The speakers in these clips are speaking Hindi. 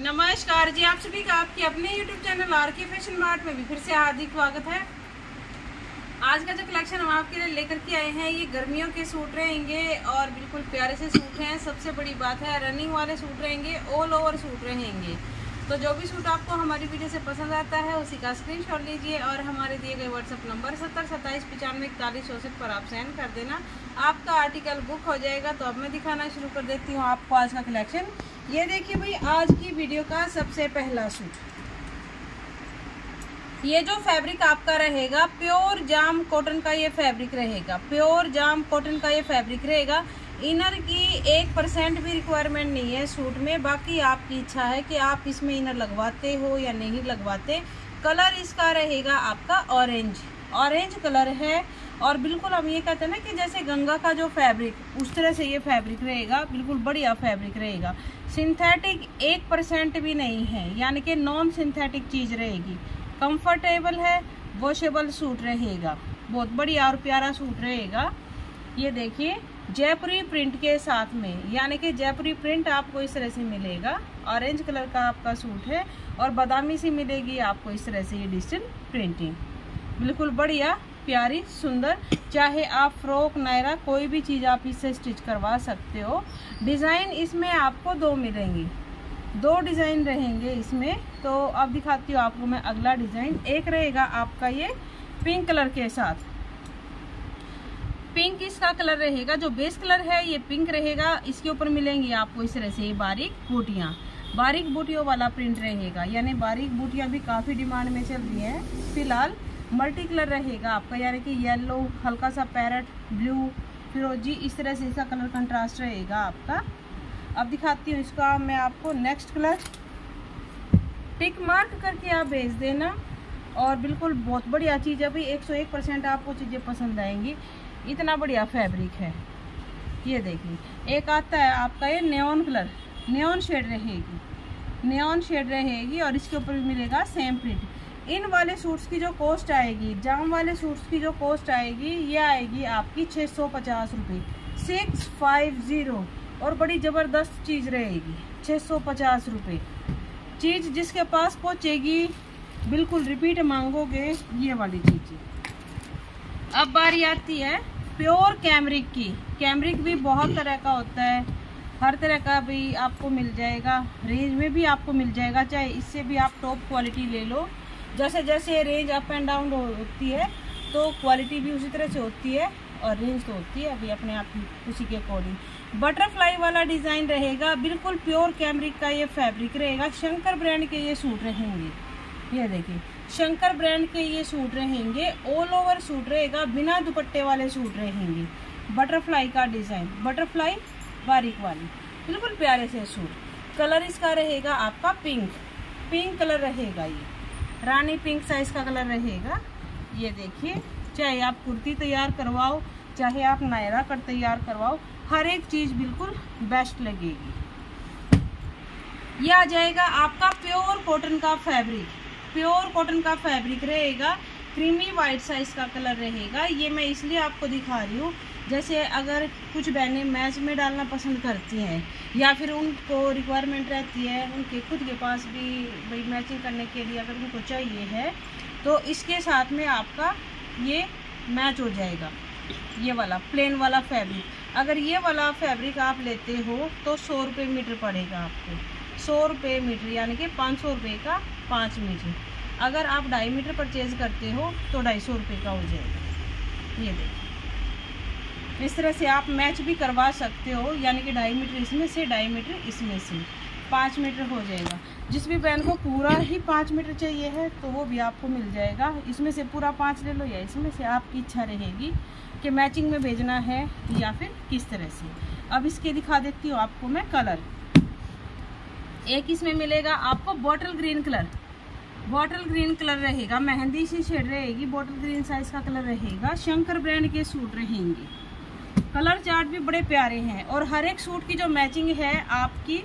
नमस्कार जी, आप सभी का आपके अपने YouTube channel R K fashion mart में भी फिर से हार्दिक स्वागत है। आज का जो कलेक्शन हम आपके लिए लेकर के आए हैं, ये गर्मियों के सूट रहेंगे और बिल्कुल प्यारे से सूट हैं। सबसे बड़ी बात है रनिंग वाले सूट रहेंगे ऑल ओवर सूट रहेंगे। तो जो भी सूट आपको हमारी वीडियो से पसंद आता है, उसी का स्क्रीनशॉट लीजिए और हमारे दिए गए व्हाट्सअप नंबर सत्तर सत्ताईस पचानवे इकतालीस चौसठ पर आप सेंड कर देना। आपका आर्टिकल बुक हो जाएगा तो अब मैं दिखाना शुरू कर देती हूँ आपको आज का कलेक्शन ये देखिए भाई, आज की वीडियो का सबसे पहला सूट। ये जो फैब्रिक आपका रहेगा प्योर जाम कॉटन का ये फैब्रिक रहेगा। प्योर जाम कॉटन का ये फैब्रिक रहेगा। इनर की एक परसेंट भी रिक्वायरमेंट नहीं है सूट में। बाकी आपकी इच्छा है कि आप इसमें इनर लगवाते हो या नहीं लगवाते। कलर इसका रहेगा आपका ऑरेंज ऑरेंज कलर है और बिल्कुल हम ये कहते हैं ना कि जैसे गंगा का जो फैब्रिक उस तरह से ये फैब्रिक रहेगा, बिल्कुल बढ़िया फैब्रिक रहेगा। सिंथेटिक एक परसेंट भी नहीं है, यानी कि नॉन सिंथेटिक चीज़ रहेगी। कंफर्टेबल है वॉशेबल सूट रहेगा। बहुत बढ़िया और प्यारा सूट रहेगा। ये देखिए जयपुरी प्रिंट के साथ में, यानी कि जयपुरी प्रिंट आपको इस तरह से मिलेगा। ऑरेंज कलर का आपका सूट है और बादामी सी मिलेगी आपको इस तरह से ये डिजिटल प्रिंटिंग बिल्कुल बढ़िया, प्यारी, सुंदर। चाहे आप फ्रॉक, नायरा, कोई भी चीज़ आप इससे स्टिच करवा सकते हो। डिज़ाइन इसमें आपको दो मिलेंगी। दो डिज़ाइन रहेंगे इसमें। तो अब दिखाती हूँ आपको मैं अगला डिज़ाइन। एक रहेगा आपका ये पिंक कलर के साथ। पिंक इसका कलर रहेगा? जो बेस कलर है, ये पिंक रहेगा। इसके ऊपर मिलेंगी आपको इस तरह से बारीक बूटियाँ। बारीक बूटियों वाला प्रिंट रहेगा। यानी बारीक बूटियाँ भी काफ़ी डिमांड में चल रही हैं। फ़िलहाल मल्टी कलर रहेगा आपका, यानी कि येलो हल्का सा पैरट ब्लू फिरोजी, इस तरह से इसका कलर कंट्रास्ट रहेगा आपका। अब दिखाती हूँ इसका, मैं आपको नेक्स्ट कलर टिक मार्क करके आप भेज देना। और बिल्कुल बहुत बढ़िया चीज़ है भाई 101 परसेंट आपको चीज़ें पसंद आएँगी। इतना बढ़िया फैब्रिक है। ये देखिए, एक आता है आपका ये नेओन कलर नेओन शेड रहेगी। नेओन शेड रहेगी और इसके ऊपर भी मिलेगा सेम प्रिंट इन वाले सूट्स की जो कॉस्ट आएगी, जाम वाले सूट्स की जो कॉस्ट आएगी, ये आएगी आपकी छः सौ पचास रुपये सिक्स फाइव ज़ीरो और बड़ी ज़बरदस्त चीज़ रहेगी छः सौ पचास रुपये चीज़ जिसके पास पहुँचेगी, बिल्कुल रिपीट मांगोगे, ये वाली चीज़। अब बारी आती है प्योर कैमरिक की। कैमरिक भी बहुत तरह का होता है, हर तरह का भी आपको मिल जाएगा रेंज में भी आपको मिल जाएगा, चाहे इससे भी आप टॉप क्वालिटी ले लो। जैसे जैसे रेंज अप एंड डाउन होती है तो क्वालिटी भी उसी तरह से होती है और रेंज तो होती है अभी अपने आप उसी के अकॉर्डिंग बटरफ्लाई वाला डिज़ाइन रहेगा, बिल्कुल प्योर कैमरिक का ये फैब्रिक रहेगा. शंकर ब्रांड के ये सूट रहेंगे. ये देखिए, शंकर ब्रांड के ये सूट रहेंगे. ऑल ओवर सूट रहेगा, बिना दुपट्टे वाले सूट रहेंगे. बटरफ्लाई का डिज़ाइन बटरफ्लाई बारीक वाली, बिल्कुल प्यारे से सूट कलर इसका रहेगा आपका पिंक पिंक कलर रहेगा ये. रानी पिंक साइज़ का कलर रहेगा। ये देखिए, चाहे आप कुर्ती तैयार करवाओ, चाहे आप नायरा कट तैयार करवाओ, हर एक चीज़ बिल्कुल बेस्ट लगेगी। यह आ जाएगा आपका प्योर कॉटन का फैब्रिक प्योर कॉटन का फैब्रिक रहेगा क्रीमी वाइट साइज़ का कलर रहेगा। ये मैं इसलिए आपको दिखा रही हूँ जैसे अगर कुछ बहनें मैच में डालना पसंद करती हैं, या फिर उनको रिक्वायरमेंट रहती है, उनके खुद के पास भी भाई मैचिंग करने के लिए अगर उनको चाहिए है तो इसके साथ में आपका ये मैच हो जाएगा। ये वाला प्लेन वाला फैब्रिक अगर ये वाला फैब्रिक आप लेते हो तो सौ रुपये मीटर पड़ेगा आपको। सौ रुपये मीटर, यानी कि पाँच सौ रुपये का पाँच मीटर। अगर आप ढाई मीटर परचेज़ करते हो तो ढाई सौ रुपये का हो जाएगा। ये देखिए इस तरह से आप मैच भी करवा सकते हो, यानी कि ढाई मीटर इसमें से ढाई मीटर इसमें से। पाँच मीटर हो जाएगा। जिस भी बहन को पूरा ही पाँच मीटर चाहिए है तो वो भी आपको मिल जाएगा। इसमें से पूरा पाँच ले लो या इसमें से आपकी इच्छा रहेगी कि मैचिंग में भेजना है या फिर किस तरह से। अब इसके दिखा देती हूँ आपको मैं कलर। एक इसमें मिलेगा आपको bottle green colour. Bottle green colour रहेगा, मेहंदी सी शेड रहेगी, बॉटल ग्रीन साइज़ का कलर रहेगा, शंकर ब्रांड के सूट रहेंगे। कलर चार्ट भी बड़े प्यारे हैं और हर एक सूट की जो मैचिंग है आपकी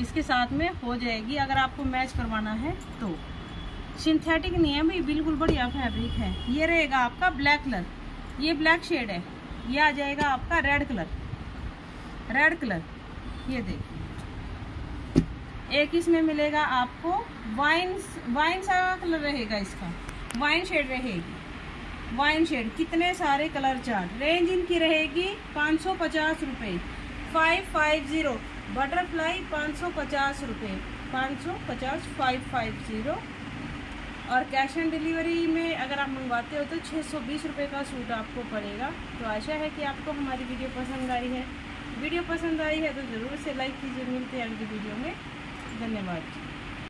इसके साथ में हो जाएगी, अगर आपको मैच करवाना है तो। सिंथेटिक नहीं है भाई बिल्कुल बढ़िया फैब्रिक है। ये रहेगा आपका ब्लैक कलर ये ब्लैक शेड है। ये आ जाएगा आपका रेड कलर रेड कलर ये देखिए। एक इसमें मिलेगा आपको वाइन वाइन सा कलर रहेगा इसका। वाइन शेड रहेगी। वाइन शेड, कितने सारे कलर चार्ट? रेंज इनकी रहेगी पाँच सौ पचास रुपये फाइव फाइव ज़ीरो बटरफ्लाई पाँच सौ पचास रुपये पाँच सौ पचास फाइव फाइव ज़ीरो और कैश ऑन डिलीवरी में अगर आप मंगवाते हो तो छः सौ बीस रुपये का सूट आपको पड़ेगा। तो आशा है कि आपको हमारी वीडियो पसंद आई है। वीडियो पसंद आई है तो ज़रूर से लाइक कीजिए। मिलते हैं अगली वीडियो में। धन्यवाद।